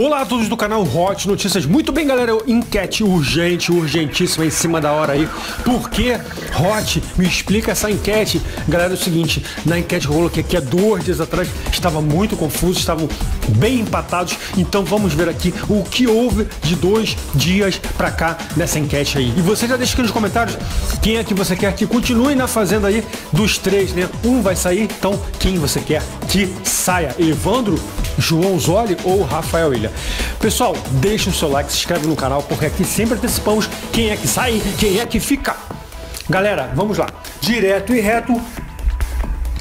Olá a todos do canal Hot Notícias. Muito bem, galera. Enquete urgente, urgentíssima em cima da hora aí. Por que Hot? Me explica essa enquete. Galera, é o seguinte: na enquete que aqui há dois dias atrás, estava muito confuso, estavam bem empatados. Então vamos ver aqui o que houve de dois dias pra cá nessa enquete aí. E você já deixa aqui nos comentários quem é que você quer que continue na fazenda aí dos três, né? Um vai sair, então quem você quer que saia? Evandro, João Zoli ou Rafael Ilha? Pessoal, deixa o seu like, se inscreve no canal, porque aqui sempre antecipamos quem é que sai, quem é que fica. Galera, vamos lá. Direto e reto,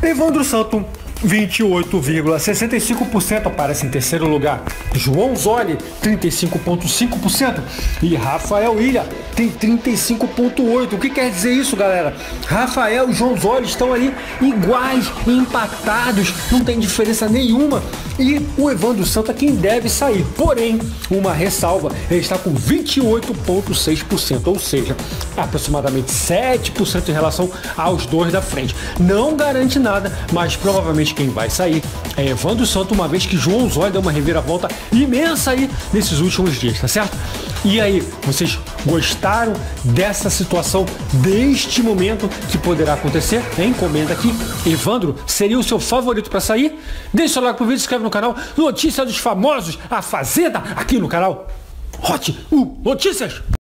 Evandro Santo 28,65% aparece em terceiro lugar. João Zoli, 35,5%. E Rafael Ilha tem 35,8%. O que quer dizer isso, galera? Rafael e João Zoli estão ali iguais, empatados, não tem diferença nenhuma. E o Evandro Santos é quem deve sair. Porém, uma ressalva, ele está com 28,6%, ou seja, aproximadamente 7% em relação aos dois da frente. Não garante nada, mas provavelmente quem vai sair é Evandro Santos, uma vez que João Zóia deu uma reviravolta imensa aí nesses últimos dias, tá certo? E aí, vocês gostaram dessa situação, deste momento que poderá acontecer? Hein? Comenta aqui. Evandro, seria o seu favorito para sair? Deixa seu like pro vídeo, se inscreve no canal. Notícia dos famosos, a Fazenda, aqui no canal Hot uh, Notícias.